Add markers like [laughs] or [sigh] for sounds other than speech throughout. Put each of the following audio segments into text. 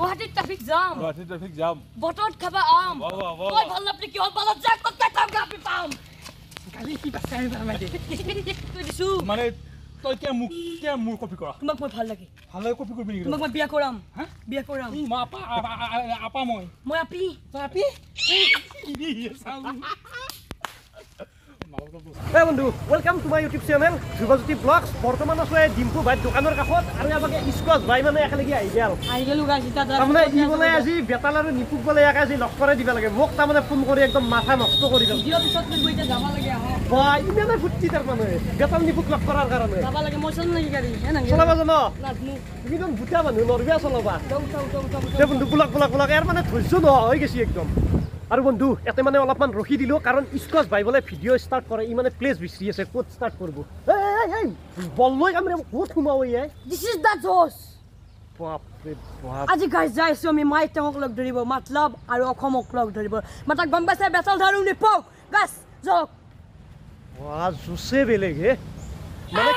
গুৱাহাটীত traffic jam Guwahati traffic jam বতৰত খাবা আম। বাহ। ভাল নাপালি কিহত পালত যাক তই তাই কাম গাপি পাম। কালি কি বাচ্চা আমি ভাল লাগে তই দিছো। মানে তই কিয় মোক কিয় মোৰ কপি কৰা? তোমাক মই ভাল লাগে। ভালে কপি কৰিবি নেকি তোমাক মই বিয়া কৰাম। হা? বিয়া কৰাম। মই আপা আপা- মই। মই আপি। তই আপি? এই বন্ধু welcome to my YouTube channel Dhrubajyoti vlogs বৰ্তমান আছোঁ এই ডিম্পু ভাইৰ দোকানৰ কাষত আৰু এবাকে স্কচ ভাই মানে একেলগে আহি গ'ল। আহি গলো গাইছ এতিয়া তাৰমানে ই বোলে আজি বেতাল আৰু নিপুক বোলে ইয়াকে আজি লগ কৰাই দিব লাগে। মোক তাৰমানে ফোন কৰি একদম মাথা নষ্ট কৰি গ'ল ভিডিঅ' পিছত কৰিব এতিয়া যাব লাগে আহ বা ইমানে তাৰমানে। বেতাল নিপুক লগ কৰাৰ কাৰণে। যাব লাগে মই চলাম নেকি গাড়ী? হে নাগে চলাব জান? নাজনো তুমি একদম ভূটা মানুহ নৰবিয়া চলাবা। যাওঁ যাওঁ যাওঁ যাওঁ দে বন্ধু বোলাক বোলাক বোলাক ইয়াৰ মানে ধৈৰ্য নোহোৱা হৈ গৈছে একদম। আৰু বন্ধু ইয়াতে মানে অলপমান ৰখি দিলোঁ কাৰণ স্কচ ভাই বোলে ভিডিঅ' ষ্টাৰ্ট কৰে ই মানে প্লেচ বিচাৰি আছে ক'ত ষ্টাৰ্ট কৰিব? বল লৈ কামৰে ক'ত সোমাব ইয়াই দিছ ইজ দ্য জোচ আজি গাইজ যাই আছোঁ আমি মাই তেওঁক লগ ধৰিব মাতলাব আৰু অসমক লগ ধৰিব। মই তাক গম পাইছে বেচাল ধাৰো নিপক গাছ যাওক। ৱা জুচে বেলেগ হে। মানে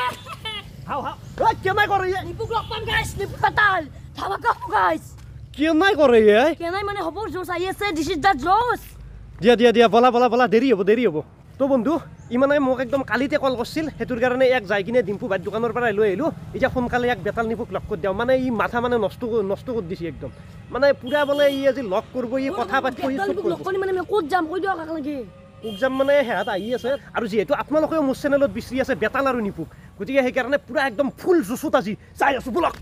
হাও হাও ঐ কেনাই কৰে নিপুক লগ পাম গাইছ নিপুক পেটাল। ধামাকা গাইছ কেনাই কৰে ইয়ে কেনাই মানে হ'ব জোচ আহি আছে দিছ ইজ দ্য জোচ। দিয়া দিয়া দিয়া বলা বলা বলা দেৰি হ'ব দেৰি হ'ব। তো বন্ধু ই মানে মোক একদম কালিতে কল কৰিছিল সেইটোৰ কাৰণে ইয়াক যাই কিনে ডিম্পু ভাইৰ দোকানৰ পৰা লৈ আহিলোঁ। এতিয়া সোনকালে ইয়াক বেতাল নিপুক লগ কৰি দিওঁ মানে ই মাথা মানে নষ্ট নষ্ট কৰি দিছে একদম। মানে পুৰা বোলে ই আজি লগ কৰিব ই কথা পাতিব ক'ত যাম? কৈ দিয়ক একেলগে মানে সেহাত আহি আছে। আৰু যিহেতু আপোনালোকেও মোৰ চেনেলত বিচাৰি আছে বেতাল আৰু নিপুক। গতিকে সেইকাৰণে পুৰা একদম ফুল জুচুত আজি। যাই আছোঁ বলক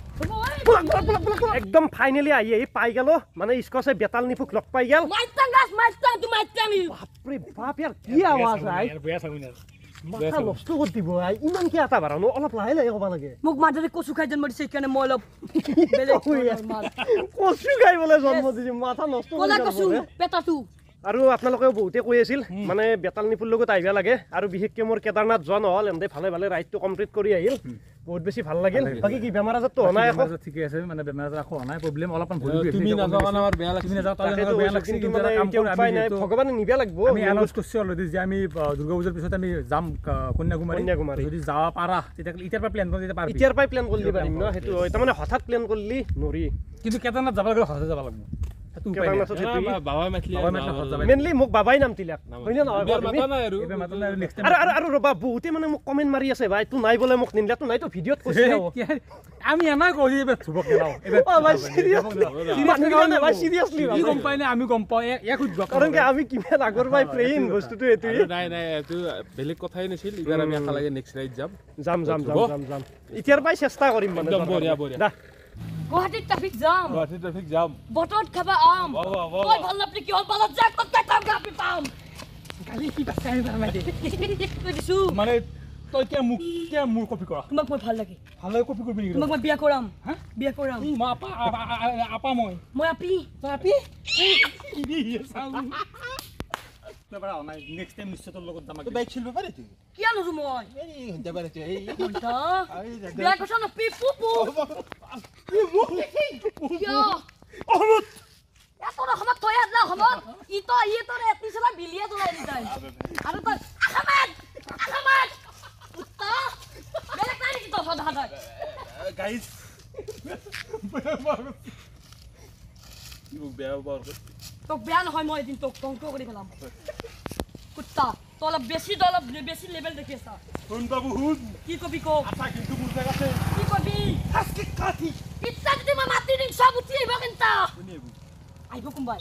বলক বলক বলক বলক বলক। একদম ফাইনেলি আহি আহি পাই গেল। মানে স্কচে বেতাল নিপুক লগ পাই গেল। বাপৰে বাপ ইয়াৰ কি আৱাজ আই। মাথা নষ্ট কৰি দিব আই। ইমান কি এটা বাঢ়ানো অলপ লাহে লাহে ক'ব লাগে। মোক মাজতে কচু খাই জন্ম দিছে সেইকাৰণে মই অলপ বেলেগ ধৰণৰ মাত। কচু খাই বোলে জন্ম দিছে মাথা নষ্ট কৰি ক'লা গেল কচু বোলে। পেটাটো আৰু আপোনালোকেও বহুতে কৈ আছিল মানে বেতাল নিপুৰ লগত আহিব লাগে আৰু বিশেষকৈ মোৰ কেদাৰনাথ যোৱা নহ'ল এনে ভালে ভালে ৰাইডটো কমপ্লিট কৰি আহিল। বহুত বেছি ভাল লাগিল। বাকী কি বেমাৰ আজাৰটো হোৱা নাই একো ঠিকে আছে মানে বেমাৰ আজাৰ একো হোৱা নাই প্ৰব্লেম অলপমান বিষ তুমি নাযাওঁ কাৰণে আমাৰ বেয়া তুমি লাগিছে। নাযাওঁ তাৰ তাকেতো বেয়া লাগিছে কিন্তু মানে কাম এতিয়া উপায় আমি নাই ভগৱানে নিব লাগিব। আমি এনাউন্স কৰিছোঁ অলৰেডি যে আমি দুৰ্গা পূজাৰ পিছত আমি যাম কন্যাকুমাৰী। কন্যাকুমাৰী। যদি যাব পাৰা তেতিয়া এতিয়াৰ পৰা প্লেন কৰি তেতিয়া পাৰবি। এতিয়াৰ পৰাই প্লেন কৰি দিব পাৰিম ন সেইটো হয়। তাৰমানে হঠাৎ প্লেন কৰিলি নৰি। কিন্তু কেদাৰনাথ যাব লাগিলে সহজে যাব লাগিব। সেইটো উপায় নাই। কেদাৰনাথত সেইটো বাবাই মাতিলে বাবাই মাতিলে ঘৰত যাবা। মেইনলি মোক বাবাই নাম তিলাক হয়নে নহয়? বিয়াৰ কোৱা তুমি? মাতা নাই আৰু এইবাৰ মাতা নাই আৰু next time আৰু আৰু আৰু ৰ'বা বহুতে মানে মোক কমেণ্ট মাৰি আছে ভাই তোৰ নাই বোলে মোক নিদিলা তোৰ নাইতো ভিডিঅ'ত কৈছে এই, কি হয়? আমি এনেই কৈছোঁ এইবাৰ ধ্ৰুৱক নেলাও [laughs] এইবাৰ অ ভাই ধ্ৰুৱক চিৰিয়াছলি নেলাও। মানুহগিলা নাই ভাই চিৰিয়াছলি ই গম পাই নে? আমি গম পাওঁ এ- ইয়াক সুধিব কাৰণ কি আমি কিমান আগৰ পৰাই প্লেইন বস্তুটো এইটোৱে আৰু নাই নাই এইটো বেলেগ কথাই নাছিল। এইবাৰ আমি একেলগে নেক্সট ৰাইড যাম। যাম যাম যাম হ'ব? যাম যাম। এতিয়াৰ পৰাই চেষ্টা কৰিম মানে একদম বঢ়িয়া, বঢ়িয়া। দা গুৱাহাটীত traffic jam Guwahati traffic jam বতৰত খাবা আম। বাহ। ভাল নাপালি কিহত পালত যাক তাই কাম গাপি পাম। কালি কি আমি ভাল লাগে তই দিছো। মানে তই কিয় মোক কিয় মোৰ কপি কৰা? তোমাক মই ভাল লাগে। ভালে কপি কৰিবি নেকি তোমাক মই বিয়া কৰাম। হা? বিয়া কৰাম। মই আপা আপা- আপা- আপা মই। মই আপি। তই আপি? নেক্সট টাইম নিশ্চয় তোৰ লগত যাম বাইক চলিব পাৰে তুই কিয় নোজো মই এই ঘণ্টা পাৰে তুই এই ঘণ্টা বিয়া কৈছ ন পি পু পু কিয় এত অসমত থৈ আছে অসমত ই তই ই তোৰ এটি চলা বিলিয়ে তোৰ এনি টাইম আৰু তই আসামাত আসামাত কুত্তা বেলেগ নাই নেকি তোৰ সদা সদায় গাইজ মোক বেয়া পাব তোক বেয়া নহয় মই এদিন তোক ধ্বংস কৰি পেলাম। কুত্তা তই অলপ বেছি তই অলপ বেছি লেভেল দেখি আছা। শুন বাবু শুন। কি কবি কওক আছা কিন্তু মোৰ জেগাতে কি কবি? ইচ্ছা যদি মই মাতি দিম চব উঠি আহিব কিন্তু। শুনি আহিব। আহিব কোনবাই?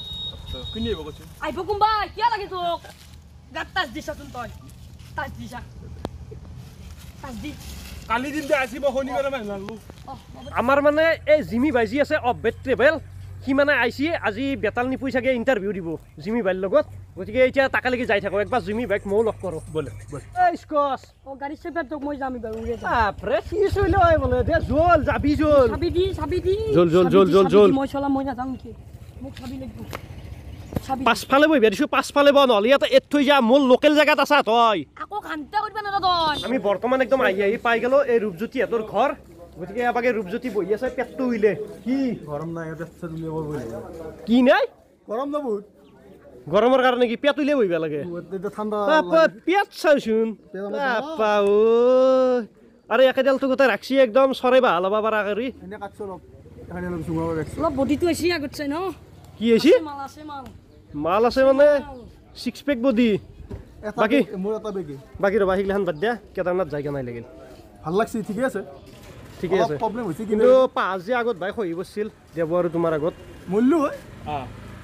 আহিব কৈছোঁ আহিব কোনবাই? কিয় লাগে তোক? গাত তাচ দিছাচোন তই। তাচ দিছা তাচ দি। কালি শনিবাৰে। আমাৰ মানে এই জিমি ভাইজি আছে অফ বেট ট্ৰেভেল। সি মানে আহিছে আজি বেতাল নিপুই চাগে ইণ্টাৰভিউ দিব জিমি ভাইৰ লগত। গতিকে এতিয়া তাকালৈকে যাই থাকোঁ একবাৰ জিমি ভাইক ময়ো লগ কৰোঁ। বলে। পাছফালে বহিবা দিছোঁ পাছফালে বহ নহ'লে ইয়াতে এত থৈ যা মোৰ লোকেল জেগাত আছা তই। আকৌ ঘাণ্টা কৰিব নাযাওঁ তই। আমি বৰ্তমান একদম আহি আহি পাই গ'লো এই ৰূপজ্যোতিহঁতৰ ঘৰ। গতিকে এবাকে ৰূপজ্যোতি বহি আছে পেটটো উইলে কি? গৰম নাই কি নাই গৰম ন বহুত? গৰমৰ কাৰণে কি পেট উলিয়াই বহিব লাগে? পেট চাওচোন। বাপা ঐ। আৰু একেডালটো গোটেই ৰাখছি একদম চৰাই বাহা ল'ব পাৰা কৰি। কি হৈছে মাল আছে মাল। মাল আছে মানে ছিক্স পেক বডি বাকী? বাকী ৰবা সেইগিলাখান বাদ দিয়া কেদাৰনাথ যাই কেনাই লাগিল। ভাল লাগছে ঠিকে আছে। ঠিকে আছে। প্ৰব্লেম হৈছে কিন্তু পাঁচ যে আগত ভাই খহি বসছিল দেৱ আৰু তোমাৰ আগত। মূল্য হয়।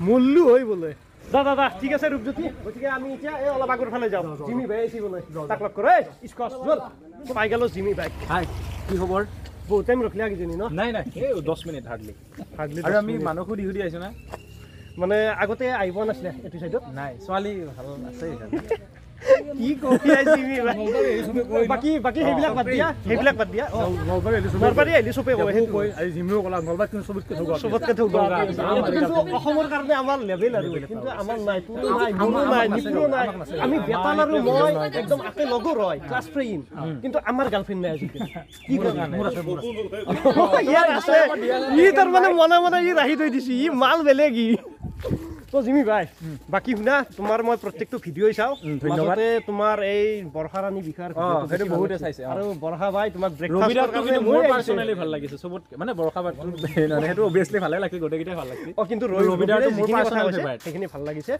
মূল্য হৈ বোলে। দা দাদা ঠিক আছে ৰূপজ্যোতি। গতিকে আমি এতিয়া এই অলপ আগৰ ফালে যাওঁ। জিমি ভাই আহিছে বোলে। তাক লগ কৰ। স্কচ বল পাই গেলো জিমি ভাই। হাই কি খবৰ? বহুত টাইম ৰখিলা কিজানি ন? নাই নাই। এই দহ মিনিট হাৰ্ডলি Hardly আৰু আমি। মানুহ সুধি সুধি আহিছোঁ না? মানে আগতে আহি পোৱা নাছিলে এইটো চাইডত নাই ছোৱালী ভাল আছে। কি কবি আই জিমি ভাই বাকী বাকী সেইবিলাক বাদ দিয়া সেইবিলাক বাদ দিয়া। অ। নলবাৰী আহিলোঁ চবেই নলবাৰী আহিলি চবে কয় সেইটো কৈ আজি জিমিও ক'লা নলবাৰীত কিন্তু চবতকৈ ঠগা চবতকে থৌক অসমৰ কাৰণে আমাৰ লেভেল আৰু কিন্তু আমাৰ নাই তোৰো নাই মোৰো নাই নিপুৰো নাই। আমি বেতাল আৰু মই একদম আকে লগো ৰয় ক্লাছ ফ্ৰেণ্ড কিন্তু আমাৰ গাৰ্লফ্ৰেণ্ড নাই আজিকালি কি কাৰণে [laughs] ইয়াৰ আছে। ই তাৰমানে মনে মনে ই ৰাখি থৈ দিছে ই মাল বেলেগ ই তো জিমি ভাই বাকী শুনা তোমাৰ মই প্ৰত্যেকটো ভিডিঅ'ই চাওঁ ধন্যবাদ। তোমাৰ এই বৰ্ষা ৰাণী বিষয়ৰ সেইটো ভাল বহুতে। চাইছে। আৰু বৰ্ষা বাই তোমাক ব্ৰেকফাষ্টৰ মোৰ পাৰ্চনেলি ভাল লাগিছে চবতকে মানে বৰষা বাৰটো [laughs] সেইটো অভিয়াছলি ভালে লাগিছে গোটেইকেইটাই ভাল লাগিছে অ কিন্তু ৰবিদাৰটো মোৰ পাৰ্চনেল। সেইখিনি ভাল লাগিছে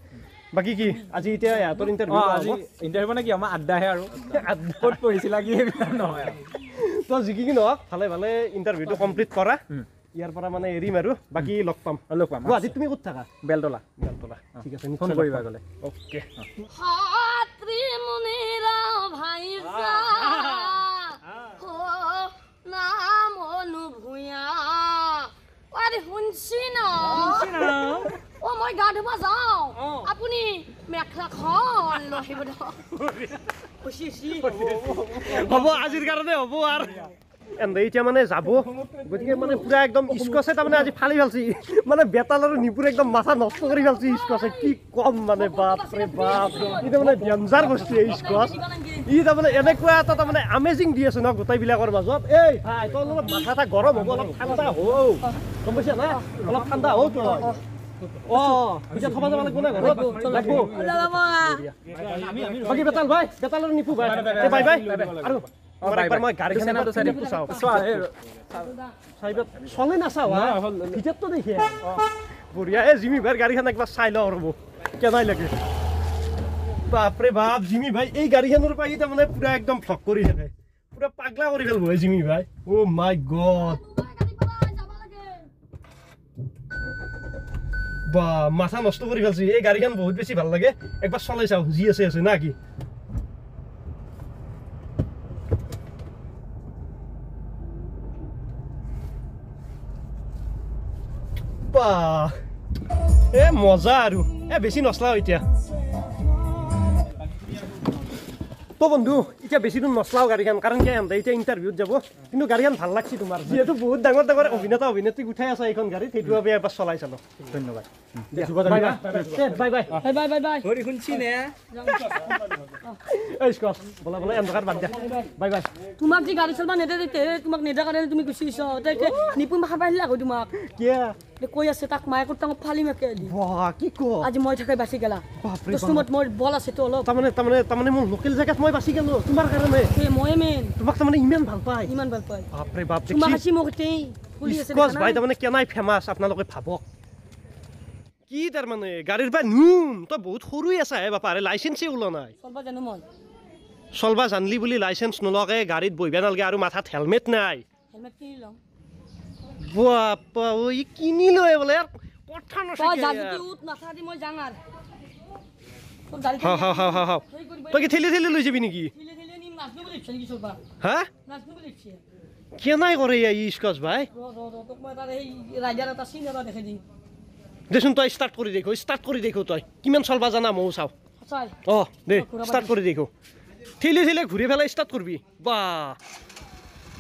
বাকী কি আজি এতিয়া ইহঁতৰ ইণ্টাৰভিউ আজি ইণ্টাৰভিউ মানে কি আমাৰ আড্ডাহে আৰু [laughs] ক'ত পঢ়িছিলা কি নহয়। তো যি কি নহওক ভালে ভালে ইণ্টাৰভিউটো কমপ্লিট কৰা ইয়াৰ পৰা মানে এৰিম আৰু। বাকী লগ পাম। লগ পাম গুৱাহাটীত তুমি ক'ত থাকা? বেলতলা। বেলতলা। ঠিক আছে ফোন নিশ্চয় কৰিবা। গ'লে অ'কে। অ মই গা ধুব যাওঁ। আপুনি মেখেলাখন লৈ আহিব হ'ব আজিৰ কাৰণে হ'ব আৰু। এতিয়া মানে যাব গতিকে মানে পুৰা একদম স্কচে তাৰমানে আজি ফালি পেলাইছি মানে বেতাল আৰু নিপুৰে একদম মাথা নষ্ট কৰি পেলাইছি স্কচে কি কম মানে বাপৰে বাপ। ই তাৰমানে ডেঞ্জাৰ বস্তু এই স্কচ ই তাৰমানে এনেকুৱা এটা তাৰমানে আমেজিং দি আছে ন গোটেইবিলাকৰ মাজত। এই ভাই তই অলপ মাথা এটা গৰম হ'ব অলপ ঠাণ্ডা হও। গম পাইছা না? অলপ ঠাণ্ডা হও তই। বাকী বেতাল ভাই বেতাল আৰু নিপু ভাই। Bye bye. আৰু বঢ়িয়া এই জিমি ভাইৰ গাড়ীখন একবাৰ চাই লওঁ ৰ'ব কেনাই লাগে বাপৰে বাপ জিমি ভাই এই গাড়ীখনৰ পৰা তাৰমানে পুৰা একদম ভ্লগ কৰি থাকে পুৰা পাগলা কৰি পেলাব এই জিমি ভাই অ' মাই গড বা মাথা নষ্ট কৰি পেলাইছে এই গাড়ীখন বহুত বেছি ভাল লাগে। একবাৰ চলাই চাওঁ। যি আছে আছে না কি? এ মজা আৰু এ বেছি নচলাওঁ এতিয়া তো বন্ধু এতিয়া বেছি দূৰ নচলাওঁ গাড়ীখন কাৰণ কিয় সিহঁতে এতিয়া ইণ্টাৰভিউত যাব কিন্তু গাড়ীখন ভাল লাগছি তোমাৰ যিহেতু বহুত ডাঙৰ ডাঙৰ অভিনেতা অভিনেত্ৰীক উঠাই আছে এইখন গাড়ীত সেইটো বাবে এবাৰ চলাই চালো ধন্যবাদ নিপুণ ভাষা পাৰিলে আকৌ তোমাক কিয়া কৈ আছে তাক মায়ে ক'ত তাক ফালি মেকে বাহ কি ক? আজি মই থাকাই বাচি গেলা বাপৰে ৰুমত মোৰ বল আছেতো অলপ। তাৰমানে তাৰমানে তাৰমানে মোৰ লোকেল জেগাত মই বাচি গেলো তোমাৰ কাৰণে। সেই ময়ে মেইন তোমাক তাৰমানে ইমান ভাল পায়। ইমান ভাল পায়। বাপৰে বাপ তোমাক দেখছি হাঁচি মোক তেই ফুলি আছে স্কচ ভাই? তাৰমানে কেনাই ফেমাছ আপোনালোকে ভাবক। কি তাৰমানে? গাড়ীৰ পৰা নুম তই বহুত সৰুৱে আছা হে বাপা লাইচেঞ্চে ওলোৱা নাই। চলবা জানো মই। চলবা জানলি বুলি লাইচেঞ্চ নোলোৱাকে গাড়ীত বহিব নালাগে আৰু মাথাত হেলমেট নাই। হেলমেট কিনি ল'ম। বাপ্পা ওই কিনি লয় বলে? আর কথা না জাদুতে উত মাথা দি মই জাঙার কি ঠেলে ঠেলে লই যাবি নাকি? হ্যাঁ? কেনাই করে ইস্কচ ভাই? দেচোন তই ষ্টাৰ্ট কৰি দেখো ষ্টাৰ্ট কৰি দেখো তই কিমান চলবা জানা ময়ো চাওঁ? অঁ দে ষ্টাৰ্ট কৰি দেখো। ঠেলে ঠেলে ঘূৰি পেলাই ষ্টাৰ্ট কৰিবি বা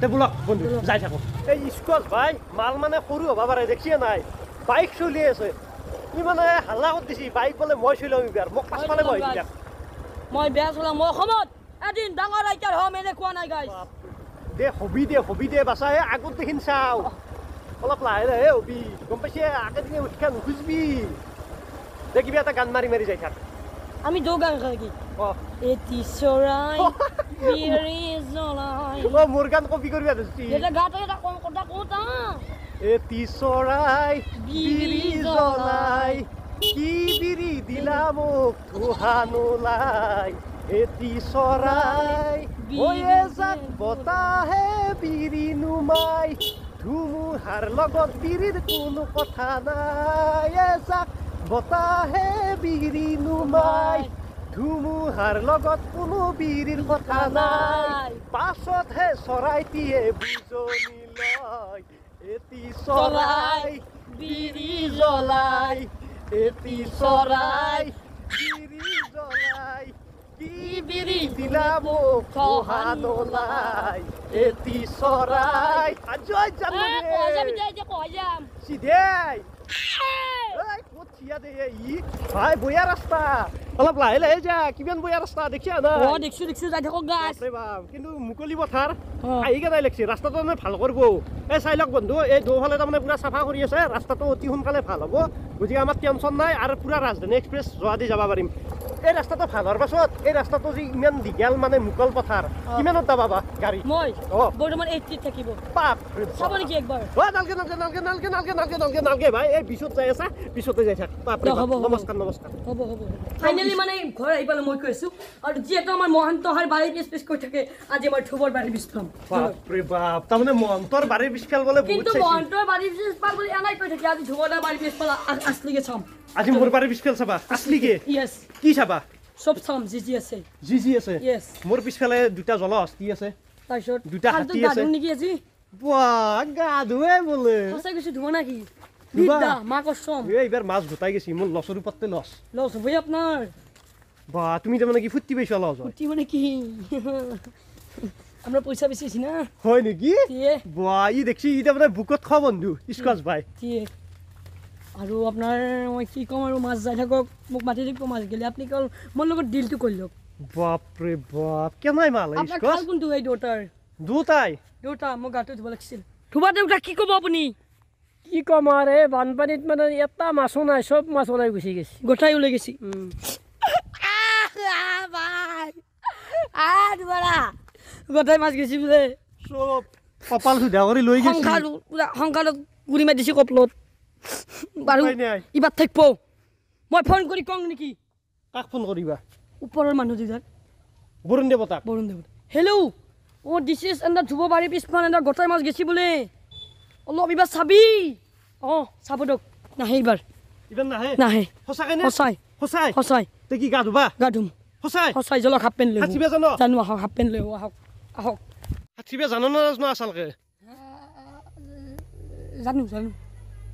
তে বোলক বন্ধু যাই থাকো। এই স্কচ ভাই মাল মানে সৰু হ'ব পাৰে দেখিয়ে নাই। বাইক চলি আছে। সি মানে হাল্লা কৰি দিছি বাইক বোলে মই চলাম এইবাৰ মোক পাছফালে বহি দিলাক মই বেয়া চলাম মই অসমত। এদিন ডাঙৰ ৰাইটাৰ হ'ম এনে কোৱা নাই গাইছ দে হবি দে হবি দে বাচা হে আগত দেখিন চাওঁ। অলপ লাহে লাহে হবি। গম পাইছে? আগে দিনে উঠা নুখুজবি। দে কিবা এটা গান মাৰি মাৰি যাই থাক। আমি দৌ গান খাই কি এটি চৰাই বিৰি জ্বলাই অ মোৰ গান কপি কৰিবা ধৰিছি এটা গাত এটা কম কথা কওঁতা। এটি চৰাই বিৰি জ্বলাই কি বিৰি দিলা মোক ধোহা নোলাই এটি চৰাই হৈয়ে যাক বতাহে বিৰি নুমাই ধুমুহাৰ লগত বিৰিৰ কোনো কথা নাই এ যাক বতাহে বিৰি নুমাই ধুমুহাৰ লগত কোনো বিৰিৰ কথা নাই। পাছতহে চৰাইটিয়ে বুজনি লয় এটি চৰাই বিৰি জ্বলাই এটি চৰাই বিৰি জ্বলাই কি বিৰি দিলা মোক নোলাই এটি চৰাই। আজয় যাম। চিধেই। দে ই। ভাই বয়া ৰাস্তা। অলপ লাহে লাহে যা কিমান বয়া ৰাস্তা দেখিয়া না? অ দেখিছো দেখিছো যাই থাকক গাছ বাপৰে বাপ কিন্তু মুকলি পথাৰ। অ। আহি কেনে লাগিছে ৰাস্তাটো মানে ভাল কৰিব। এই চাই লওক বন্ধু এই দৌফালে তাৰমানে পূৰা চাফা কৰি আছে ৰাস্তাটো অতি সোনকালে ভাল হ'ব। গতিকে আমাৰ টেনশ্যন নাই আৰু পূৰা ৰাজধানী এক্সপ্ৰেছ যোৱা দি যাব পাৰিম। এই ৰাস্তাটো ভাল হোৱাৰ পাছত এই ৰাস্তাটো যি ইমান দীঘল মানে মুকল পথাৰ। কিমানত যাবা গাড়ী? মই? অ। বৰ্তমান এইটিত থাকিব। বাপ চাব নেকি একবাৰ? অ নালগে নালগে নালগে নালগে নালগে নালগে নালগে নালগে ভাই। এই বিচত যাই আছা পিছতে যাই থাক। বাপ হ'ব। নমস্কাৰ নমস্কাৰ। হ'ব হ'ব ফাইনেলি মানে ঘৰ আহি পালে মই কৈ আছো। আৰু যিহেতু আমাৰ মহন্ত অহাৰ বাৰী পিছ পিছ কৈ থাকে আজি মই থুবৰ বাৰী পিছ পাম বাপৰে বাপ। তাৰমানে মহন্তৰ বাৰীৰ পিছফাল বোলে বহুত কিন্তু মহন্তৰ বাৰী পিছ পাল বুলি এনাই কৈ থাকে আজি ধুবৰদাৰ বাৰী পিছ পাল আছলিকে চাম। আজি মোৰ বাৰীৰ পিছফাল চাবা আছলিকে? য়েছ কি চাবা? চব চাম যি যি আছে। যি যি আছে? মোৰ পিছফালে দুটা জলহস্তি আছে। তাৰপিছত দুটা হাতী আছে। নেকি আজি? বাহ গা ধুৱে বোলে। সঁচাই কৈছো ধুব নাকি? ধুবা। বিদ্যা মা কষ্টম এই এইবাৰ মাছ গোটাই গেছি মোৰ লছৰ ওপৰতে লছ। লছ হ'বই আপোনাৰ। বা তুমি তাৰমানে কি ফুৰ্তি পাইছা লছ হয়? ফুটি মানে কি? আমরা পয়সা বেশি আছি না। হয় নেকি? দিয়ে। বা ই দেখছি ই তাৰমানে বুকত খোৱা বন্ধু স্কচ ভাই। আৰু আপোনাৰ মই কি ক'ম আৰু মাছ যাই থাকক মোক মাতি দিব মাছ গেলে আপুনি কল মোৰ লগত ডিলটো কৰি লওক। বাপৰে বাপ কেনাই মাল আপোনাৰ খাল কোনটো এই দেউতাৰ দুটাই দেউতা মোক গাটো ধুব লাগিছিল। ধুবা দেউতা কি ক'ব আপুনি? কি ক'ম আৰু এই বানপানীত মানে এটা মাছো নাই চব মাছ ওলাই গুচি গৈছে। গোটাই ওলাই গেছি। গোটাই মাছ গেছি বোলে। চব কপাল সুধা কৰি লৈ গেছি। সংসাৰত গুৰি মাৰি দিছে কপলত। বাৰু। ইবাৰ থাকিব। মই ফোন কৰি কওঁ নেকি? কাক ফোন কৰিবা? ওপৰৰ মানুহ দুজন। বৰুণ দেৱতাক বৰুণ দেৱ হেল্ল' অ' দিছ ইজ এণ্ডাৰ ধুব বাৰী পিছফালে এণ্ডাৰ গোটাই মাছ গেছি বোলে অলপ এইবাৰ চাবি। অঁ চাব দিয়ক। নাহে এইবাৰ। নাহে? সঁচাই। সঁচাই? সঁচাই। তে কি গা ধুবা? গা ধুম। সঁচাই? সঁচাই জলক হাফ পেণ্ট লৈ। জানো? আহক হাফ পেণ্ট লৈ আহোঁ, আহক আহক। সাঁচিবা জানো না নাজানো আচলকে? জানো জানো।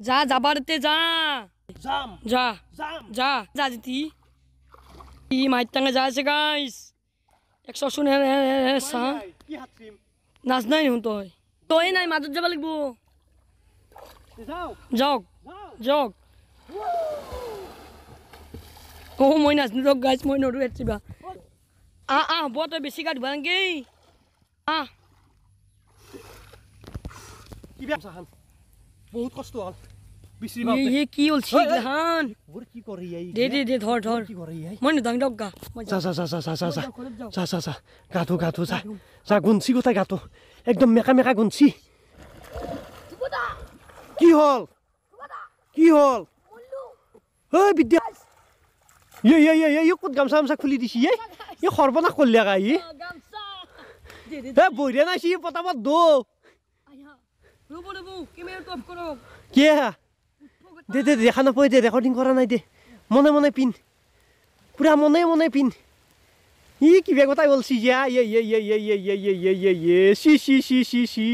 যা যা। যা। যাবাৰতে যা যা যা যা জিতি ই মাইর টাঙে যা আছে গাইস একশো শুনে কি নাচ নাই নুন তই। তই নাই মাজত যাব লাগিব। যাওক। যাওঁ। যাওক। অ মই নাজনো ৰক গাইছ মই নৰো এতিবা। আহ আহ হ'ব তই বেছি গা ধুবা নেকি? আহ বহুত কষ্ট হ'ল। বিচৰি ই পাওঁতে ই কি হ'ল? ঐ, ঐ। চিগলাহান মোৰ কি কৰি আই দে দে দে ধৰ ধৰ। কি কৰি আই মই নেদাং দিয়ক গা। মই যা যাওঁ যা যা যা যা যা যা ঘৰত যাওঁ। যা যা যা গাটো গাটো যা যা গুণছি গোটাই গাটো একদম মেকা মেকা গুণছি কি হ'ল? কি হ'ল? ঐ বিদ্যা। ইয়ে ইয়ে ইয়ে ইয়ে ক'ত গামচা গামচা খুলি দিছি ইয়ে ইয়ে সৰ্বনাশ কৰিলে আকা ই। দে এ বঢ়িয়া নাইছি পটাপট দৌ ৰ'ব ৰ'ব কেমেৰাটো অফ কৰক কিয়া দে দে দেখা নাপায় দে ৰেকৰ্ডিং কৰা নাই দে মনে মনে পিন পূৰা মনে মনে পিন ই কিবা কথাই বলছি যা ইয়ে চি চি চি চি চি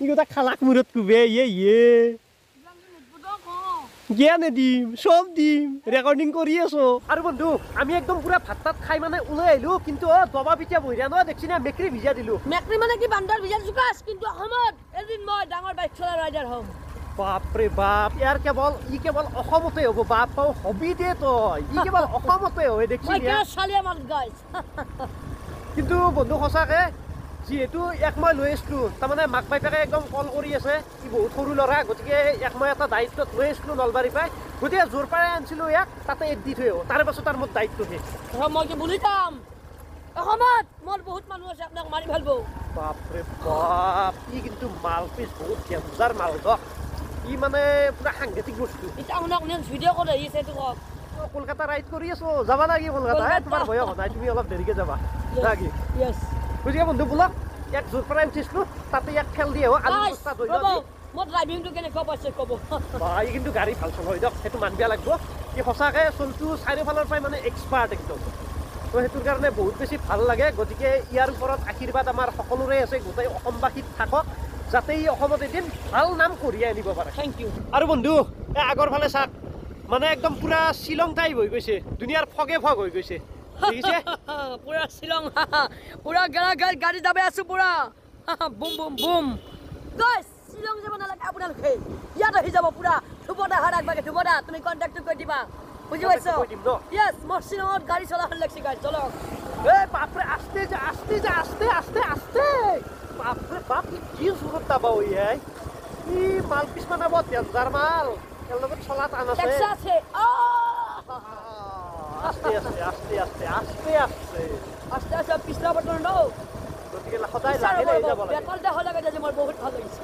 ই কথা খালাক মূৰত কুবে ইয়ে ইয়ে জ্ঞানে দিম চব দিম ৰেকৰ্ডিং কৰি আছো। আৰু বন্ধু আমি একদম পুৰা ভাত তাত খাই মানে ওলাই আহিলো কিন্তু অ দবা পিঠা বহিৰা ন দেখছি না মেকৰি ভিজা দিলো। মেকৰি মানে কি বান্দৰ বিজাৰ চুকাছ কিন্তু অসমত এদিন মই ডাঙৰ বাইক চলা ৰাইডাৰ হ'ম। বাপৰে বাপ ইয়াৰ কেৱল ই কেৱল অসমতে হ'ব বাপ পাও হবি দে তই ই কেৱল অসমতে হয় দেখছি কিন্তু বন্ধু সঁচাকে যিহেতু মই লৈ আহিছিলোঁ তাৰমানে মাক বাপেকে একদম কল কৰি আছে ই বহুত সৰু ল'ৰা গতিকে মই এটা দায়িত্বত লৈ আহিছিলোঁ নলবাৰীৰ পৰাই। গতিকে য'ৰ পৰাই আনিছিলোঁ ইয়াক তাতে এড দি থৈ আহোঁ তাৰে পাছত তাৰ মোৰ দায়িত্ব শেষ। মই কি বুলি যাম। অসমত মোৰ বহুত মানুহ আছে আপোনাক মাৰি ভাল বাপৰে বাপ ই কিন্তু মাল বহুত ডেঞ্জাৰ মাল ই মানে পুৰা সাংঘাতিক বস্তু। এতিয়া আপোনাক নেক্সট ভিডিঅ' ক'ত আহি আছে এইটো কওক। কলকাতা ৰাইড কৰি আছো যাবা নেকি কলকাতা। তোমাৰ হোৱা নাই তুমি অলপ দেৰিকে যাবা। নাকি য়েছ গতিকে বন্ধু বলক ইয়াক য'ৰ পৰাই উঠিছিলোঁ তাতে ইয়াক খেল দি আহোঁ আলু বস্তা ধৰি ৰ'ব লওঁ মোৰ ড্ৰাইভিংটো কেনেকুৱা পাইছে ক'ব। বা ই কিন্তু গাড়ী ভাল চলাই দিয়ক সেইটো মানিব লাগিব। ই সঁচাকৈ চলটো চাৰিওফালৰ পৰাই মানে এক্সপাৰ্ট একদম। তো সেইটোৰ কাৰণে বহুত বেছি ভাল লাগে গতিকে ইয়াৰ ওপৰত আশীৰ্বাদ আমাৰ সকলোৰে আছে গোটেই অসমবাসীত থাকক যাতে ই অসমত এদিন ভাল নাম কঢ়িয়াই আনিব পাৰে। থেংক ইউ আৰু বন্ধু এই আগৰ ফালে চাওক মানে একদম পূৰা শ্বিলং টাইপ হৈ গৈছে দুনিয়াৰ ফগে ফগ হৈ গৈছে। দেখিছে [laughs] পুৰা শ্বিলং পুৰা গেলা গাড়ী গাড়ী দাবে আছো পুৰা। Boom boom boom. Guys Shillong যাব নালাগে আপোনালোকে। ইয়াত আহি যাব পুৰা। ধুবদা হাত আগবাগে ধুবদা তুমি কণ্টেক্টটো কৰি দিবা। বুজি পাইছ? কৈ দিম ন? য়েছ মোৰ শ্বিলঙত গাড়ী চলা ভাল লাগছে গাড়ী চলক এই বাপৰে আস্তে যা আস্তে যা আস্তে আস্তে আস্তে। বাপৰে বাপ কি জোৰত দাবা ঐ ই মাল পিছ মানে বৰ ডেঞ্জাৰ মাল। ইয়াৰ লগত চলা টান আছে। আহ, আস্তে আস্তে আস্তে আস্তে আস্তে আস্তে আস্তে আস্তে পিছলা বটল ন? গতিকে সদায় লাহে লাহে যাব লাগে। বেতল দেখা লাগে যে মোৰ বহুত ভাল লাগিছে।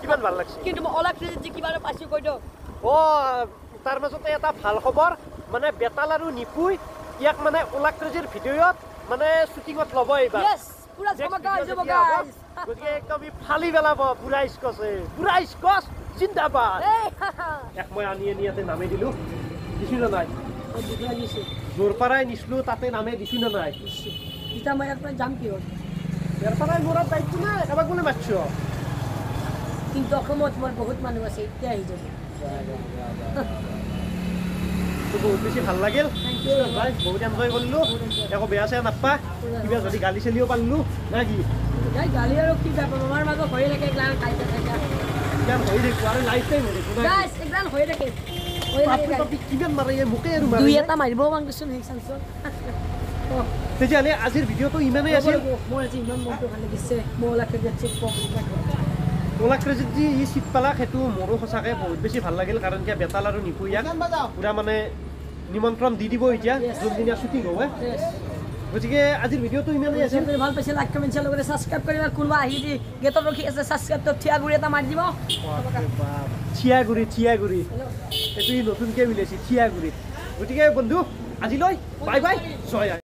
কিমান ভাল লাগছে? কিন্তু মই অলা ক্ৰেডিট যে কিবা পাইছোঁ কৈ দিয়ক। অ তাৰ মাজতে এটা ভাল খবৰ মানে বেতাল আৰু নিপুই ইয়াক মানে ক্ৰেজিৰ ভিডিঅ'ত মানে শ্বুটিঙত ল'ব এইবাৰ। পুৰা গাইছ গতিকে একদম ই ফালি পেলাব বুঢ়া স্কচে বুঢ়া স্কচ জিন্দাবাদ। এই ইয়াক মই আনি আনি ইয়াতে নামে দিলোঁ। নে নাই? য'ৰ পৰাই নিছিলোঁ তাতে নামে দিছোঁ নে নাই এতিয়া মই ইয়াৰ পৰা যাম কি হ'ল ইয়াৰ পৰাই মোৰ দায়িত্ব নাই কাৰোবাক কোনে মাতিছ কিন্তু অসমত মোৰ বহুত মানুহ আছে এতিয়া আহি যাব বহুত বেছি ভাল লাগিল বহুত এনজয় কৰিলোঁ একো বেয়া চেয়া নাপা কিবা যদি গালি চালিও পাৰিলোঁ না কি গালি আৰু কি যাব আমাৰ মাজত হৈয়ে থাকে থাকে কিমান হৈ থাকিব আৰু লাইফ টাইম হৈ থাকিব না কি? গাইছ এইগিলান হৈয়ে থাকে দুই এটা মাৰিব মান গৈছোঁ সেই চান্সত তেতিয়াহ'লে আজিৰ ভিডিঅ'টো ইমানেই আছিল মোৰ আজি ইমান মনটো ভাল লাগিছে মই ওলা ক্ৰেডিট চেক ওলা ক্ৰেজিত যি ই চিট পালাক সেইটো মোৰো সঁচাকৈ বহুত বেছি ভাল লাগিল কাৰণ কিয় বেতাল আৰু নিপু ইয়াক পূৰা মানে নিমন্ত্ৰণ দি দিব এতিয়া. যোনদিনা শ্বুটিং হ'ব গতিকে আজিৰ ভিডিঅ'টো ইমানেই আছিল ভাল পাইছে লাইক কমেণ্ট শ্বেয়াৰ লগতে ছাবস্ক্ৰাইব কৰিবা কোনোবা আহি দি গেটত ৰখি আছে ছাবস্ক্ৰাইবটো থিয়া গুৰি এটা মাৰি দিব থিয়াগুৰি থিয়াগুৰি এইটো ই নতুনকৈ উলিয়াইছে থিয়াগুৰি গতিকে বন্ধু আজিলৈ বাই বাই জয়